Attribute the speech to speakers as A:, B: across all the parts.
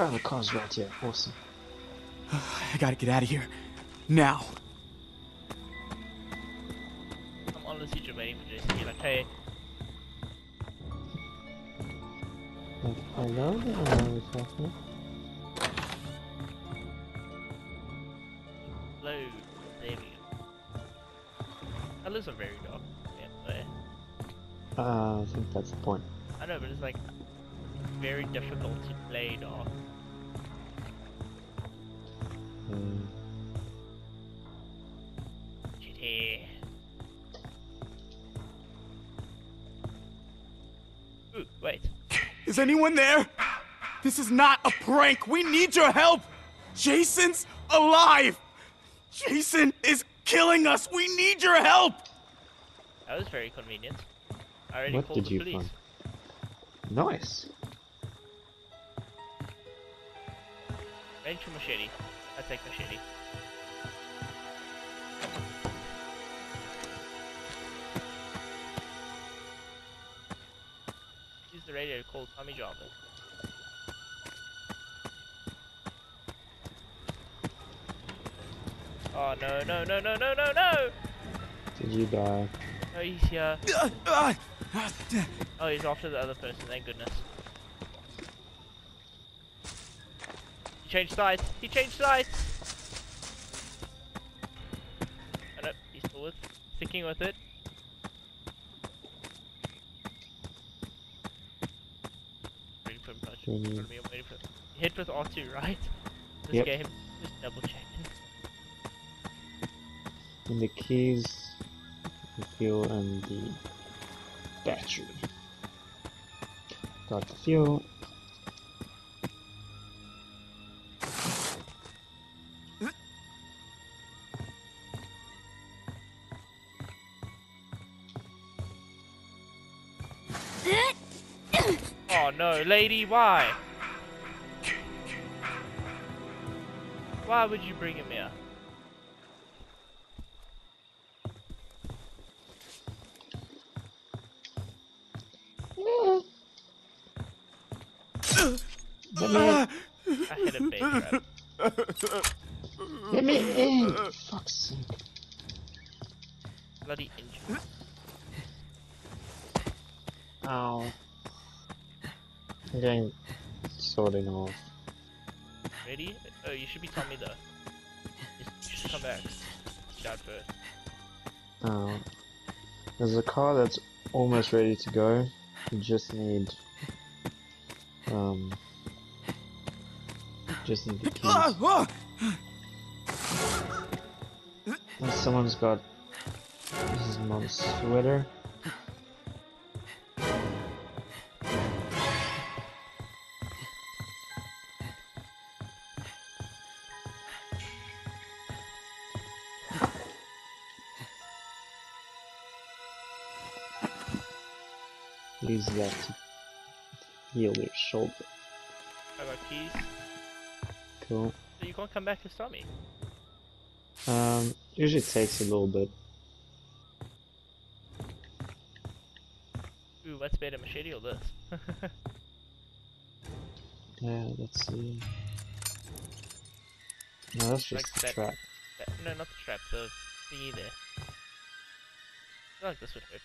A: Oh, the car's right here. Awesome.
B: I gotta get out of here. Now.
C: I'm honestly just waiting for Jason to be like, hey,
A: Hello? Something?
C: hello. There we go. Colors are very dark. Yeah, but
A: Uh, I think that's the point.
C: I know, but it's like very difficult to play dark. Ooh, wait.
B: Is anyone there? This is not a prank. We need your help. Jason's alive. Jason is killing us. We need your help.
C: That was very convenient. I already
A: What
C: called
A: did
C: the
A: you
C: police.
A: find? Nice.
C: Range or machete? I take machete. Use the radio to call Tommy Jarvis. Oh no no no no no no no!
A: Did you die?
C: No, he's here. Oh, he's after the other person. Thank goodness. Changed sides. He changed sides. Oh, no, he's still with, sticking with it. Waiting for him to touch. In front of me, I'm waiting for him. Hit with R2, right? This
A: Yep.
C: game. Just double checking.
A: And the keys, the fuel, and the battery. Got the fuel.
C: Lady, why? Why would you bring him here?
A: Let me in!
C: I hit a bait trap.
A: Let me in! Fuck's sake.
C: Bloody engine.
A: Ow. I'm getting sorting off.
C: Ready? Oh, you should be telling me though. You should come back. Died first.
A: Oh. There's a car that's almost ready to go. You just need um just need the keys.
B: uh, uh.
A: And someone's got This is mom's sweater. Use that to heal your shoulder.
C: I got keys.
A: Cool.
C: So you can't come back to stop me.
A: Um, usually takes a little bit.
C: Ooh, let's what's better, machete or this?
A: Yeah, let's see. No, that's
C: Like
A: just the
C: that-
A: trap.
C: That- no, not the trap, the thingy there. I feel like this would hurt.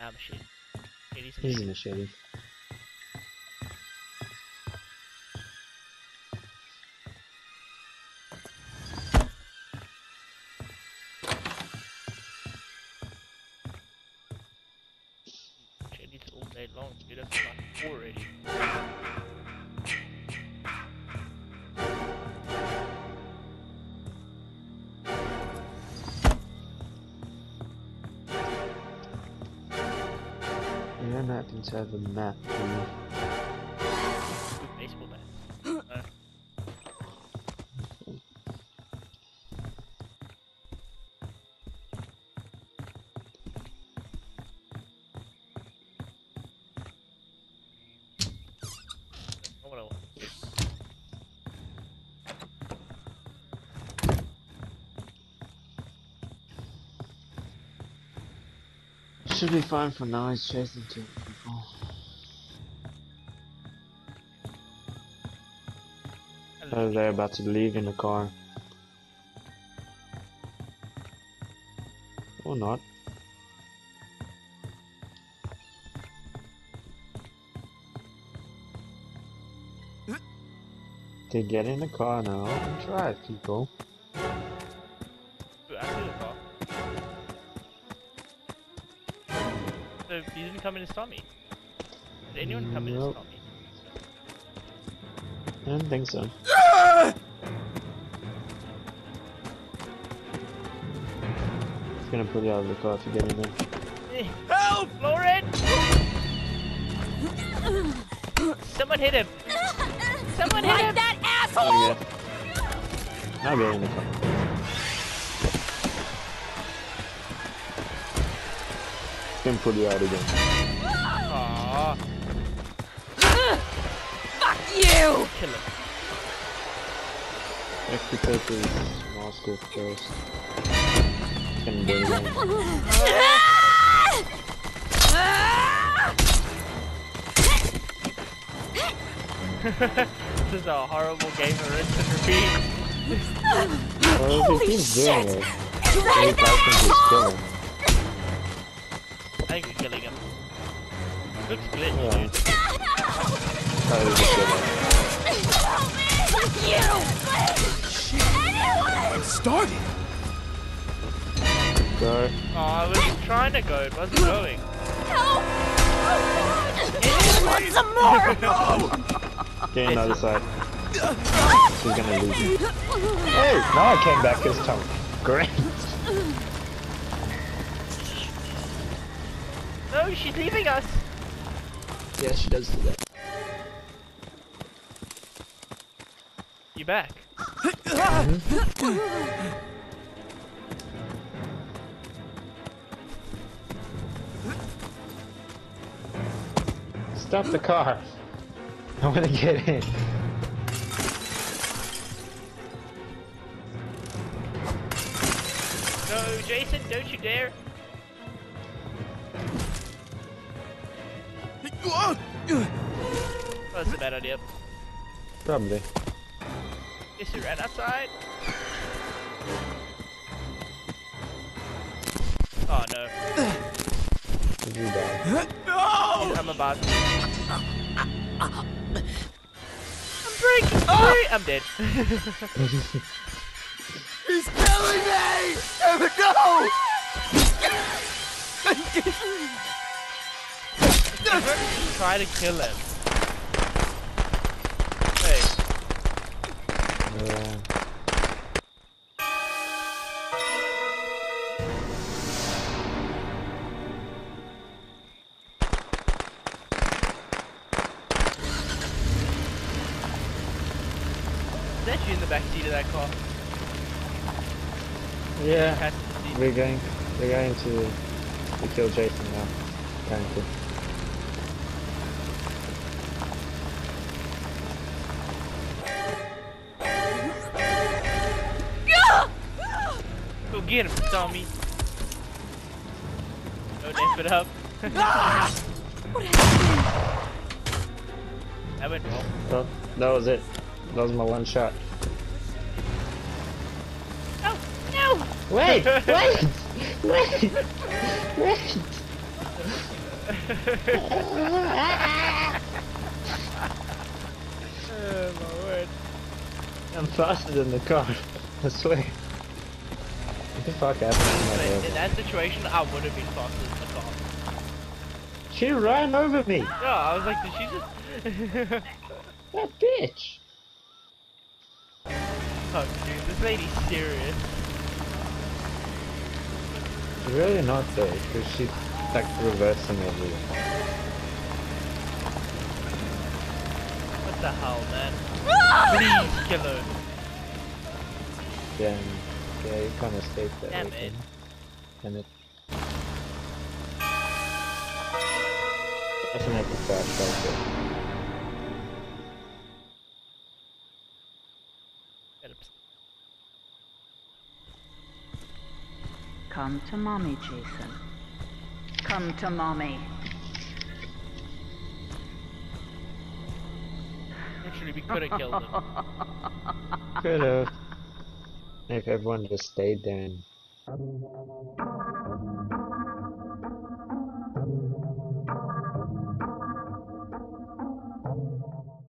C: Ah, machete. Machete's a
A: Yeah, I'm happy to have a map.
C: Good baseball bat. Uh, not I want.
A: Should be fine for now. He's chasing two Uh, they're about to leave in the car. Or not. They get in the car now and drive, people.
C: Dude, I see the car. So he didn't come in and stop me. Did anyone come in and
A: Nope.
C: stop me?
A: I don't think so. Ah! It's gonna pull you out of the car if you get in there.
C: Help! Lauren! Someone hit him! Someone hit him!
D: that asshole!
A: Oh yeah. I'll get in the car. It's gonna pull you out again.
D: You!
C: kill him.
A: If we take his mask first. It's gonna do it.
C: This is a horrible game of rinse and repeat.
A: Well,
D: Holy
A: he doing
D: shit!
A: it,
D: Right
A: maybe
D: that
A: I can
D: asshole!
A: him.
C: I think we're killing him. Looks glitched,
A: Yeah.
C: dude.
A: Probably just kill him.
D: Fuck you! Anyone!
B: It started.
A: Go.
C: Oh, I was trying to go, it wasn't going.
D: Help! I want some more!
A: Get on the side. She's gonna lose you. Hey! Now I came back this time. Great.
C: No, she's leaving us!
A: Yeah, she does do that.
C: You back?
A: Stop the car. I wanna get in.
C: No, Jason, don't you dare! Oh, that's a bad idea.
A: Probably.
C: Is she right outside? Oh no,
A: Did you die?
B: No!
C: I'm about to. I'm breaking free! I'm dead.
B: He's killing me! No!
C: Try to kill him. Hey,
A: Yeah.
C: is that you in the back seat of that car?
A: Yeah. We're going. We're going to, to kill Jason now. Going
C: Go get him, Tommy. No, damp it up.
D: What happened?
C: That went well.
A: Well, that was it. That was my one shot.
C: No, no!
A: Wait! Wait! Wait! Wait!
C: Oh my word.
A: I'm faster than the car. I swear. Fuck happened to my
C: But in that situation, I would have been faster than the car.
A: She ran over me!
C: Yeah, I was like, did she just...
A: That bitch!
C: oh, dude, this lady's serious.
A: Really not though, because she's like reversing everything.
C: What the hell, man? Please kill her.
A: And- yeah, you kind of stayed there.
C: Damn
A: with
C: it.
A: him. And it. Definitely crash right there.
C: Get him.
E: Come to mommy, Jason. Come to mommy.
C: Literally, we could have killed him.
A: Could have. If everyone just stayed there and